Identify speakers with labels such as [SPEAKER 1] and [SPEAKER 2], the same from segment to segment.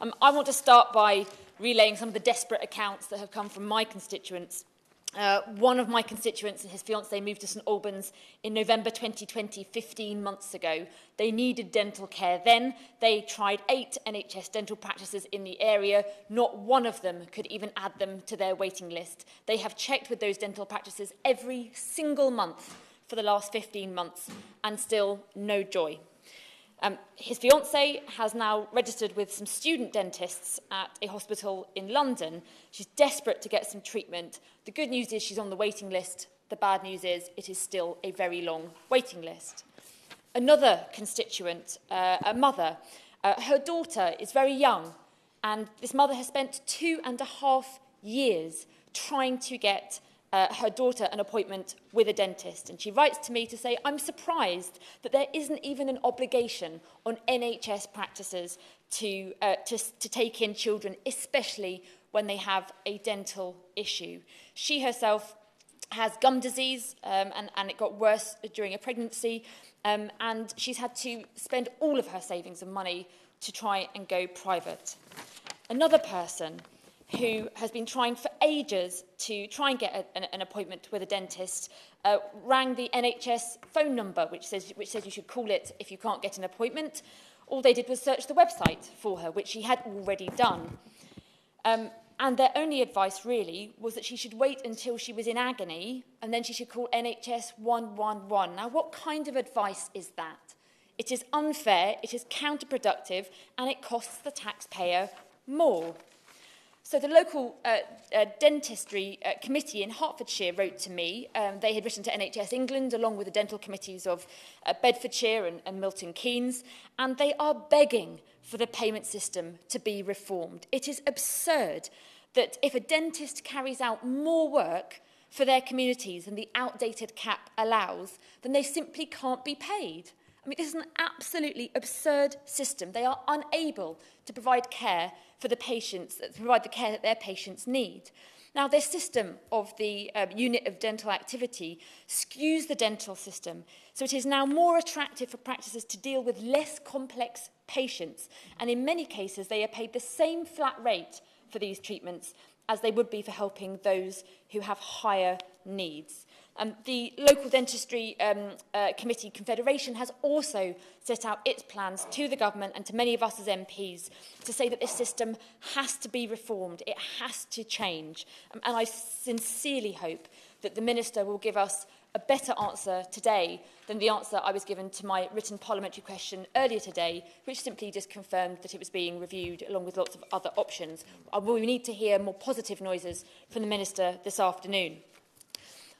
[SPEAKER 1] Um, I want to start by relaying some of the desperate accounts that have come from my constituents. Uh, one of my constituents and his fiancée moved to St Albans in November 2020, 15 months ago. They needed dental care then. They tried eight NHS dental practices in the area. Not one of them could even add them to their waiting list. They have checked with those dental practices every single month for the last 15 months and still no joy. Um, his fiance has now registered with some student dentists at a hospital in London. She's desperate to get some treatment. The good news is she's on the waiting list. The bad news is it is still a very long waiting list. Another constituent, uh, a mother, uh, her daughter is very young and this mother has spent two and a half years trying to get uh, her daughter an appointment with a dentist. And she writes to me to say, I'm surprised that there isn't even an obligation on NHS practices to, uh, to, to take in children, especially when they have a dental issue. She herself has gum disease um, and, and it got worse during a pregnancy um, and she's had to spend all of her savings and money to try and go private. Another person who has been trying for ages to try and get a, an, an appointment with a dentist, uh, rang the NHS phone number, which says, which says you should call it if you can't get an appointment. All they did was search the website for her, which she had already done. Um, and their only advice, really, was that she should wait until she was in agony and then she should call NHS 111. Now, what kind of advice is that? It is unfair, it is counterproductive, and it costs the taxpayer more. So the local uh, uh, dentistry uh, committee in Hertfordshire wrote to me. Um, they had written to NHS England along with the dental committees of uh, Bedfordshire and, and Milton Keynes, and they are begging for the payment system to be reformed. It is absurd that if a dentist carries out more work for their communities than the outdated cap allows, then they simply can't be paid. I mean, this is an absolutely absurd system. They are unable to provide care for the patients, to provide the care that their patients need. Now, this system of the um, unit of dental activity skews the dental system, so it is now more attractive for practices to deal with less complex patients, and in many cases, they are paid the same flat rate for these treatments as they would be for helping those who have higher needs. Um, the Local Dentistry um, uh, Committee Confederation has also set out its plans to the government and to many of us as MPs to say that this system has to be reformed, it has to change. Um, and I sincerely hope that the Minister will give us a better answer today than the answer I was given to my written parliamentary question earlier today, which simply just confirmed that it was being reviewed along with lots of other options. We need to hear more positive noises from the Minister this afternoon.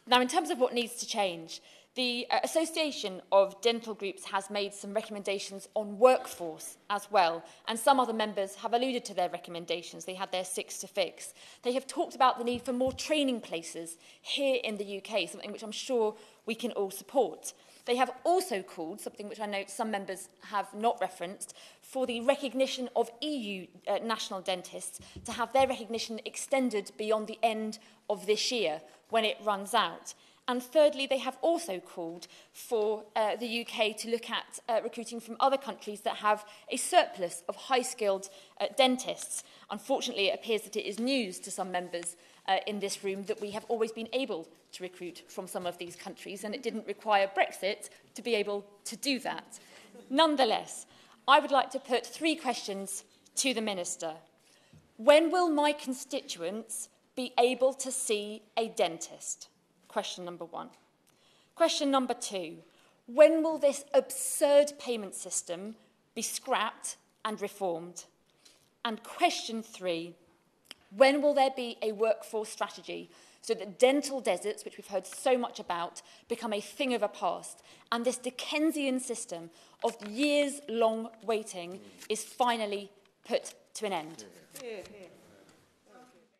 [SPEAKER 1] Now, in terms of what needs to change, the uh, Association of Dental Groups has made some recommendations on workforce as well, and some other members have alluded to their recommendations. They had their six to fix. They have talked about the need for more training places here in the UK, something which I'm sure we can all support. They have also called, something which I know some members have not referenced, for the recognition of EU uh, national dentists to have their recognition extended beyond the end of this year when it runs out. And thirdly, they have also called for uh, the UK to look at uh, recruiting from other countries that have a surplus of high-skilled uh, dentists. Unfortunately, it appears that it is news to some members uh, in this room that we have always been able to recruit from some of these countries, and it didn't require Brexit to be able to do that. Nonetheless, I would like to put three questions to the Minister. When will my constituents be able to see a dentist? question number one. Question number two. When will this absurd payment system be scrapped and reformed? And question three. When will there be a workforce strategy so that dental deserts, which we've heard so much about, become a thing of the past. And this Dickensian system of years-long waiting is finally put to an end. Yeah, yeah.